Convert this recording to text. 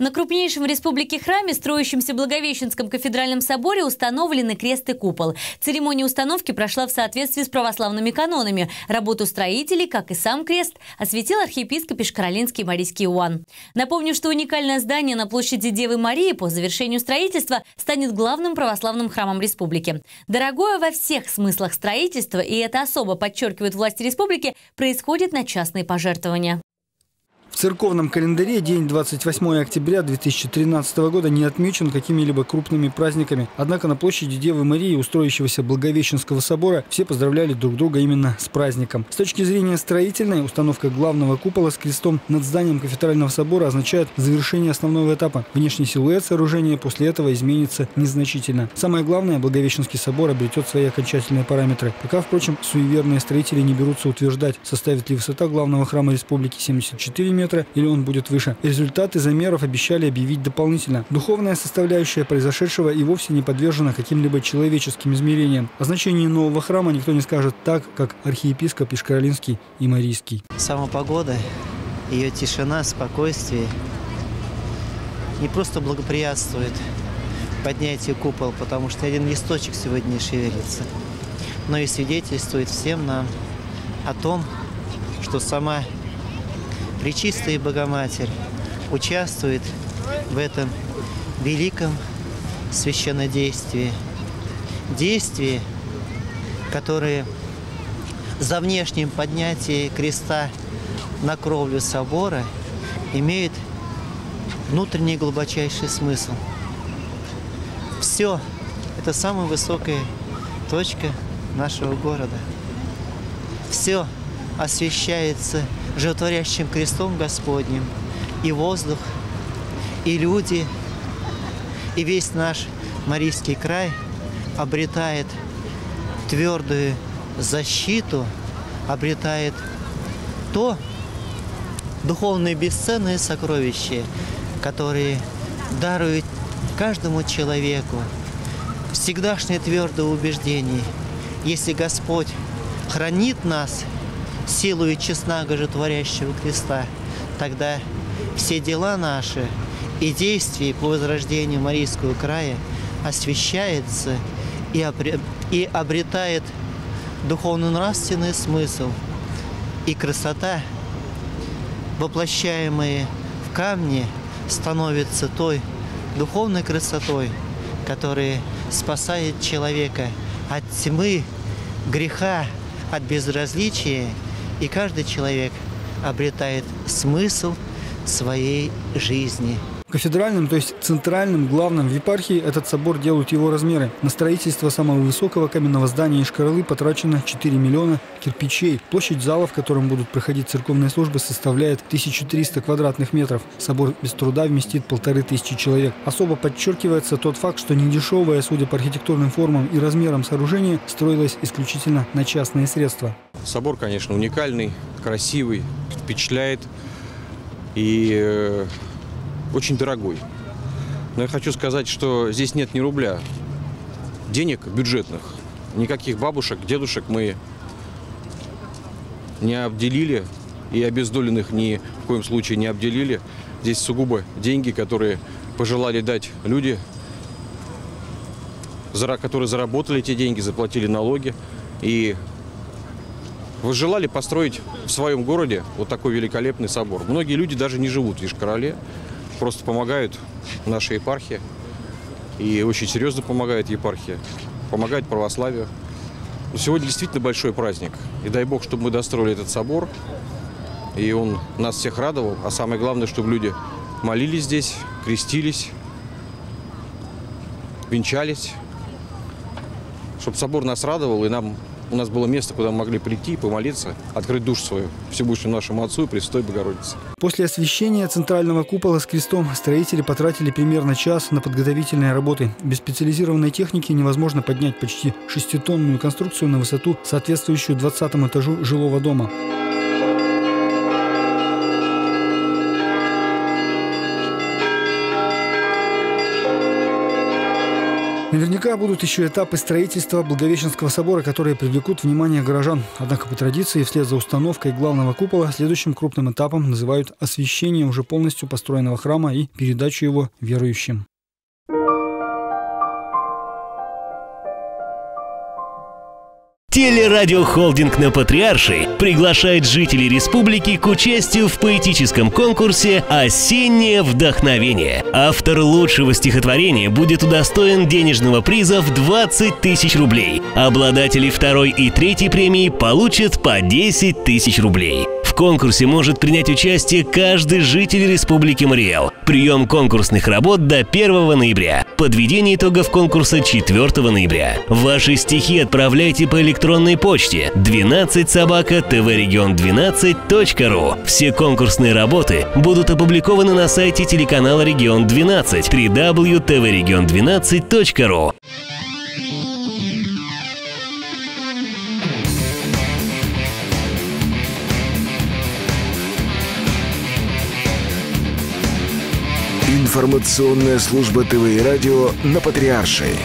На крупнейшем в республике храме, строящемся Благовещенском кафедральном соборе, установлены крест и купол. Церемония установки прошла в соответствии с православными канонами. Работу строителей, как и сам крест, осветил архиепископ Ишкаролинский Марийский Иоанн. Напомню, что уникальное здание на площади Девы Марии по завершению строительства станет главным православным храмом республики. Дорогое во всех смыслах строительство, и это особо подчеркивают власти республики, происходит на частные пожертвования. Церковном календаре день 28 октября 2013 года не отмечен какими-либо крупными праздниками. Однако на площади Девы Марии, устроившегося Благовещенского собора, все поздравляли друг друга именно с праздником. С точки зрения строительной, установка главного купола с крестом над зданием кафедрального собора означает завершение основного этапа. Внешний силуэт сооружения после этого изменится незначительно. Самое главное, Благовещенский собор обретет свои окончательные параметры. Пока, впрочем, суеверные строители не берутся утверждать, составит ли высота главного храма республики 74 метра метра или он будет выше. Результаты замеров обещали объявить дополнительно. Духовная составляющая произошедшего и вовсе не подвержена каким-либо человеческим измерениям. О значении нового храма никто не скажет так, как архиепископ Ишкаролинский и Марийский. Сама погода, ее тишина, спокойствие не просто благоприятствует поднятию купол, потому что один листочек сегодня не шевелится, но и свидетельствует всем нам о том, что сама Пречистая Богоматерь участвует в этом великом священнодействии. Действии, которые за внешним поднятием креста на кровлю собора имеют внутренний глубочайший смысл. Все – это самая высокая точка нашего города. Все освещается животворящим крестом Господним, и воздух, и люди, и весь наш Марийский край обретает твердую защиту, обретает то духовное бесценное сокровище, которое дарует каждому человеку всегдашнее твердое убеждение. Если Господь хранит нас – силою честного животворящего креста, тогда все дела наши и действия по возрождению Марийского края освещается и, обре... и обретает духовно-нравственный смысл. И красота, воплощаемая в камне, становится той духовной красотой, которая спасает человека от тьмы, греха, от безразличия и каждый человек обретает смысл своей жизни. Кафедральным, то есть центральным, главным в епархии этот собор делают его размеры. На строительство самого высокого каменного здания Ишкаралы потрачено 4 миллиона кирпичей. Площадь зала, в котором будут проходить церковные службы, составляет 1300 квадратных метров. Собор без труда вместит полторы тысячи человек. Особо подчеркивается тот факт, что недешевое, судя по архитектурным формам и размерам сооружения, строилось исключительно на частные средства. Собор, конечно, уникальный, красивый, впечатляет. И э, очень дорогой. Но я хочу сказать, что здесь нет ни рубля денег бюджетных. Никаких бабушек, дедушек мы не обделили и обездоленных ни в коем случае не обделили. Здесь сугубо деньги, которые пожелали дать люди, которые заработали эти деньги, заплатили налоги и желали построить в своем городе вот такой великолепный собор. Многие люди даже не живут в Ишкарале, просто помогают нашей епархии. И очень серьезно помогает епархия. Помогает православию. Но сегодня действительно большой праздник. И дай Бог, чтобы мы достроили этот собор. И он нас всех радовал. А самое главное, чтобы люди молились здесь, крестились, венчались. Чтобы собор нас радовал, и нам у нас было место, куда мы могли прийти, помолиться, открыть душ свою Всевышнему нашему Отцу и Пресвятой Богородице. После освящения центрального купола с крестом строители потратили примерно час на подготовительные работы. Без специализированной техники невозможно поднять почти шеститонную конструкцию на высоту, соответствующую 20 этажу жилого дома. Наверняка будут еще этапы строительства Благовещенского собора, которые привлекут внимание горожан. Однако по традиции вслед за установкой главного купола следующим крупным этапом называют освящение уже полностью построенного храма и передачу его верующим. Телерадиохолдинг на Патриаршей приглашает жителей республики к участию в поэтическом конкурсе «Осеннее вдохновение». Автор лучшего стихотворения будет удостоен денежного приза в 20 тысяч рублей. Обладатели второй и третьей премии получат по 10 тысяч рублей. В конкурсе может принять участие каждый житель Республики Мариэл. Прием конкурсных работ до 1 ноября. Подведение итогов конкурса 4 ноября. Ваши стихи отправляйте по электронной почте 12 собака тврегион 12.ру. Все конкурсные работы будут опубликованы на сайте телеканала Регион 12 www.tvregion12.ru. Информационная служба ТВ и радио на Патриаршей.